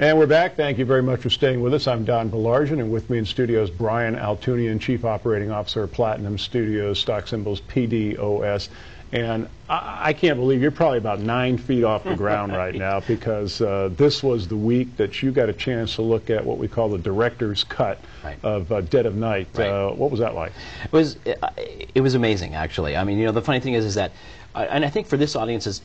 And we're back. Thank you very much for staying with us. I'm Don Baillargeon, and with me in studio is Brian Altounian, Chief Operating Officer of Platinum Studios, stock symbols PDOS. And I, I, can't believe you're probably about nine feet off the ground right now because uh, this was the week that you got a chance to look at what we call the director's cut right. of uh, Dead of Night. Right. Uh, what was that like? It was it was amazing, actually. I mean, you know, the funny thing is, is that and I think for this audience, is,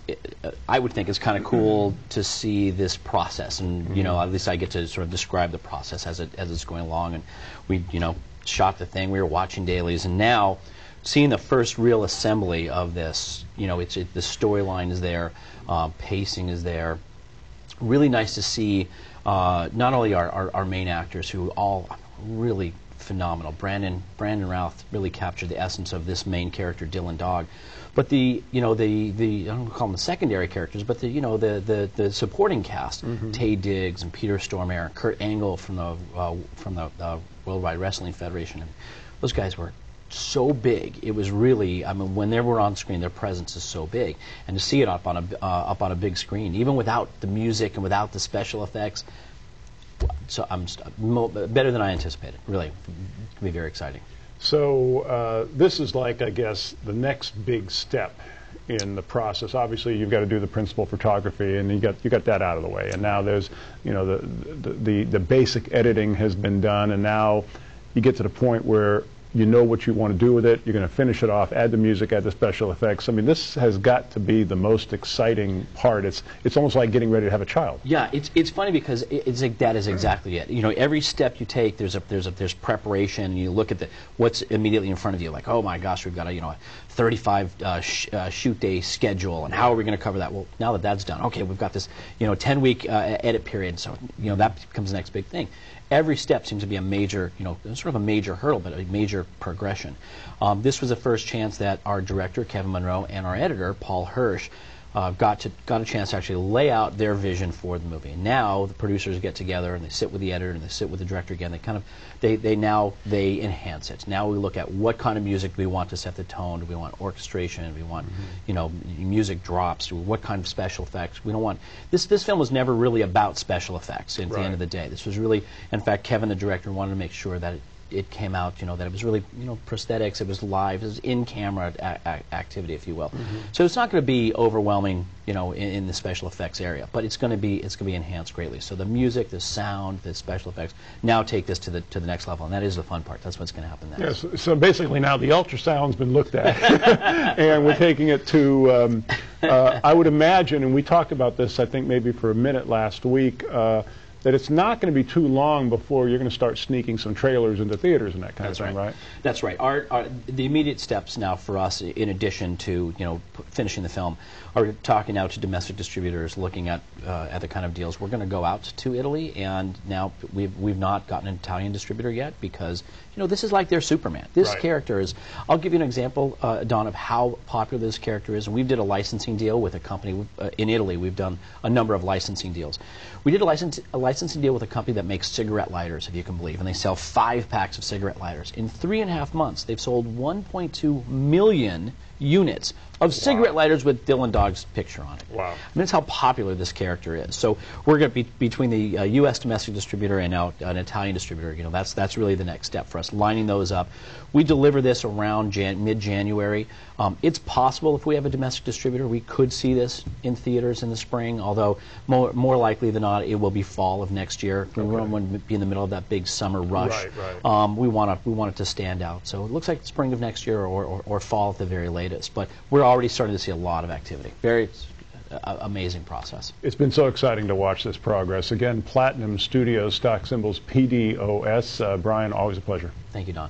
I would think it's kind of cool to see this process, and you know, at least I get to sort of describe the process as it as it's going along. And we, you know, shot the thing. We were watching dailies, and now seeing the first real assembly of this, you know, it's it, the storyline is there, uh, pacing is there. Really nice to see uh, not only our, our, our main actors who all really phenomenal. Brandon Brandon Routh really captured the essence of this main character, Dylan Dog. But the you know the the I don't call them the secondary characters, but the you know the the, the supporting cast, mm-hmm. Taye Diggs and Peter Stormare, and Kurt Angle from the uh, from the uh, Worldwide Wrestling Federation, and those guys were so big. It was really, I mean, when they were on screen, their presence is so big, and to see it up on a uh, up on a big screen, even without the music and without the special effects, so I'm better than I anticipated. Really, it be very exciting. So uh, this is like, I guess, the next big step in the process. Obviously, you've got to do the principal photography, and you got you got that out of the way. And now there's, you know, the the the, the basic editing has been done, and now you get to the point where you know what you want to do with it. You're going to finish it off, add the music, add the special effects. I mean, this has got to be the most exciting part. It's it's almost like getting ready to have a child. Yeah, it's it's funny because it's like that is exactly it. You know, every step you take, there's a there's a there's preparation. And You look at the what's immediately in front of you, like, oh my gosh, we've got a you know 35 uh, sh uh, shoot day schedule, and how are we going to cover that? Well, now that that's done, okay, we've got this you know 10 week uh, edit period, so you know that becomes the next big thing every step seems to be a major, you know, sort of a major hurdle, but a major progression. Um, this was the first chance that our director, Kevin Munroe, and our editor, Paul Hirsch, uh, got to got a chance to actually lay out their vision for the movie. And now the producers get together and they sit with the editor and they sit with the director again. They kind of they, they now they enhance it. Now we look at what kind of music do we want to set the tone? Do we want orchestration? Do we want mm-hmm. you know music drops? Do we, what kind of special effects? We don't want this. This film was never really about special effects. At right. the end of the day, this was really, in fact, Kevin, the director, wanted to make sure that it, it came out, you know, that it was really, you know, prosthetics, it was live, it was in-camera activity, if you will. Mm -hmm. So it's not going to be overwhelming, you know, in, in, the special effects area, but it's going to be it's going to be enhanced greatly. So the music, the sound, the special effects now take this to the to the next level, and that is the fun part. That's what's going to happen next. Yes. So basically, now the ultrasound's been looked at, and we're taking it to. Um, uh, I would imagine, and we talked about this, I think maybe for a minute last week. Uh, that it's not going to be too long before you're going to start sneaking some trailers into theaters and that kind That's of thing, right? right? That's right. Our, our, the immediate steps now for us, in addition to you know finishing the film, are talking now to domestic distributors, looking at uh, at the kind of deals. We're going to go out to Italy, and now we've we've not gotten an Italian distributor yet because you know this is like their Superman. This right. character is. I'll give you an example, uh, Don, of how popular this character is. And we did a licensing deal with a company uh, in Italy. We've done a number of licensing deals. We did a license a license licensing deal with a company that makes cigarette lighters, if you can believe, and they sell five packs of cigarette lighters. In three and a half months, they've sold 1.2 million units of cigarette lighters with Dylan Dog's picture on it. Wow. I mean, that's how popular this character is. So we're going to be between the uh, U.S. domestic distributor and now an Italian distributor. You know, that's that's really the next step for us, lining those up. We deliver this around Jan mid-January. Um, it's possible if we have a domestic distributor, we could see this in theaters in the spring. Although more more likely than not, it will be fall of next year. Okay. We don't want to be in the middle of that big summer rush. Right, right. Um, we want to we want it to stand out. So it looks like spring of next year or, or, or fall at the very latest. But we're already starting to see a lot of activity. Very uh, amazing process. It's been so exciting to watch this progress. Again, Platinum Studios, stock symbols PDOS. Uh, Brian, always a pleasure. Thank you, Don.